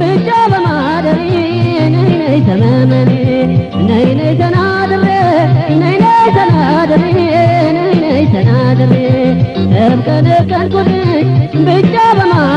ብቻ በማደሬ ነይ ነይ ተመመኔ ነይ ነይ ተናድሬ ነይ ነይ ተናድሬ ነይ ነይ ተብከነቀንኩልሽ ብቻ በማደሬ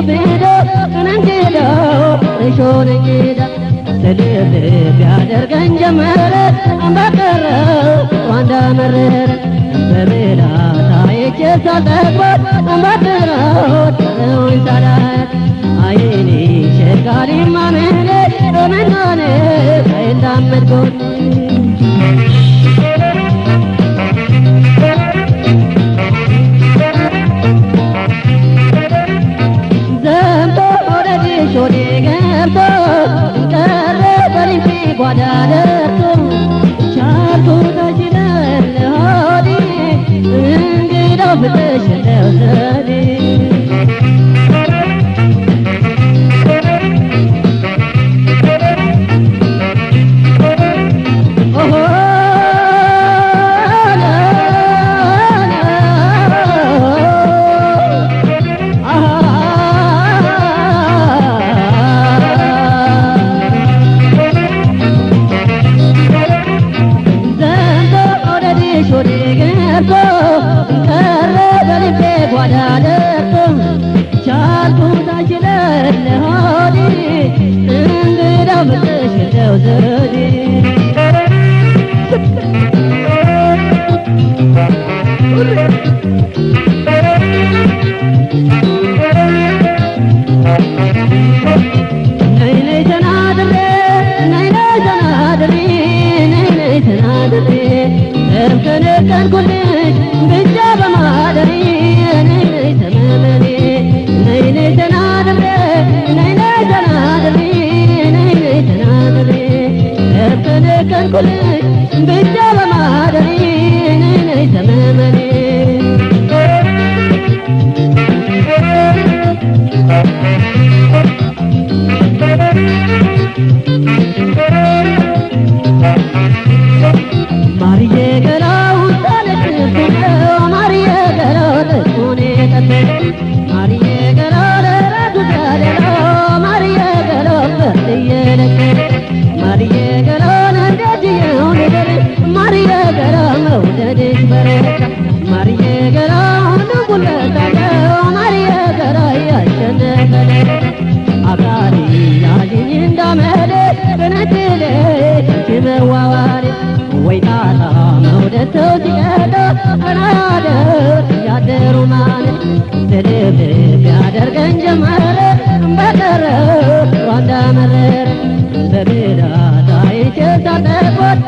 ዱብዳ እንንጌዳው እሾን እንጌዳ ስልብ ቢያደርገን ጀመረ። በቀረ ዋንዳ መረረ በብላ ታይቼ ሳልጠግባት በድረው ጥረውን ሳላት አይኔ ሸጋሪ ማመኔ በመናኔ ሳይላመድጎት ወዴ ገብቶ ቀረ በልቤ ጓዳ ደርሶ ቻልኩት አችለል ሆዴ እንግዳው ፍቅርሽ እንደው ዘዴ ጓዳ ደርሶ बिचार ያሸነፈለ አቃሪ ያዥኝ እንዳመለ በነትሌ መዋዋል ወይ ጣጣ መውደድ ሰው ሲቀዳ ጀመረ በቀረ ዋንዳ መረረ በብላ ታይቼ ሳልጠግባት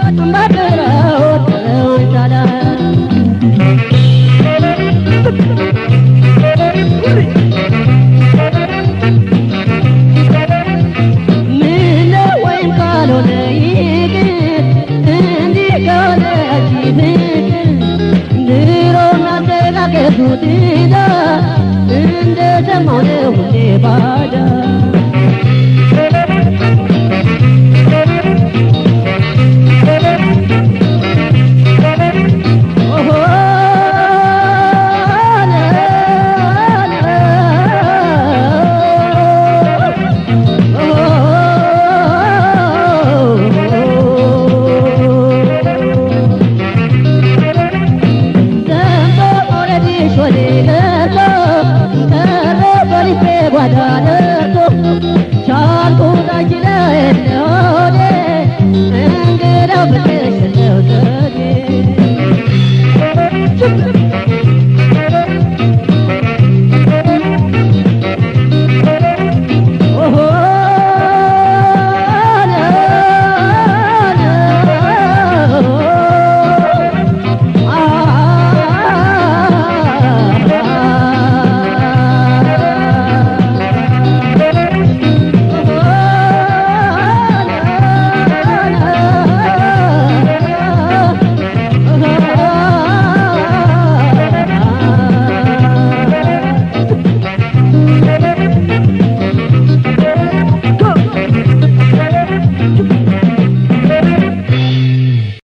hu ti da, un de ta mo de hu ti ba da.